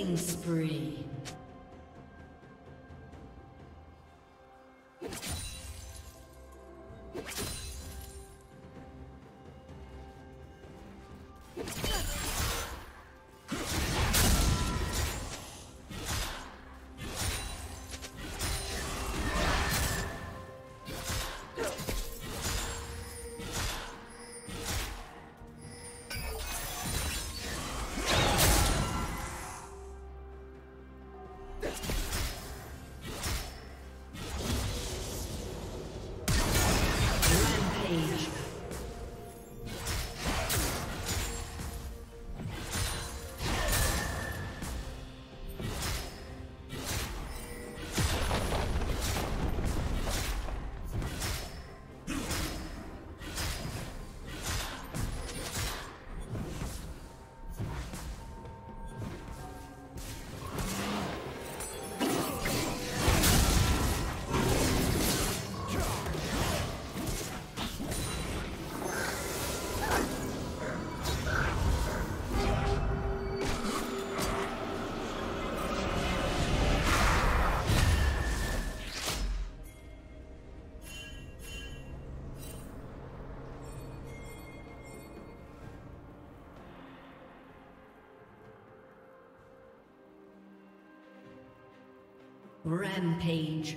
Killing spree. Rampage.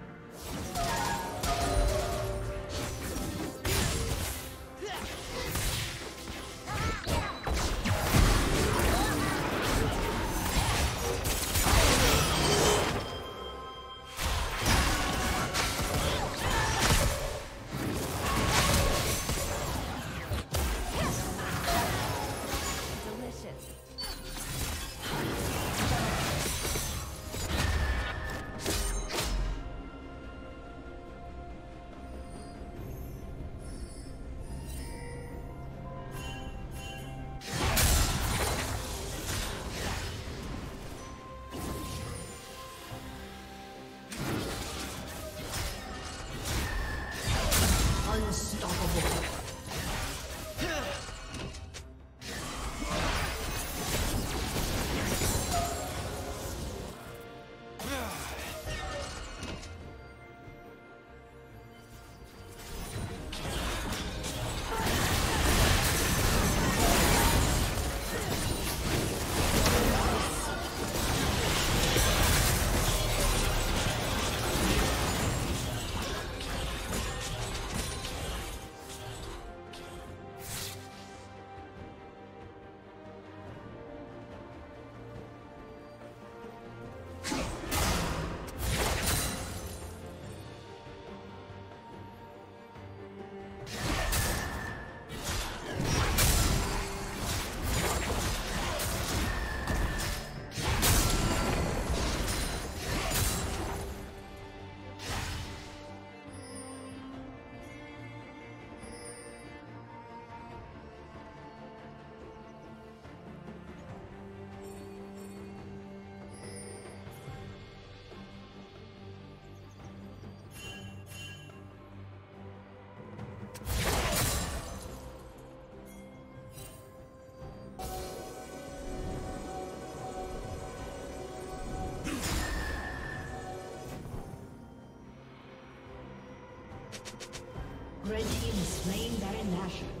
Slain Baron Nashor.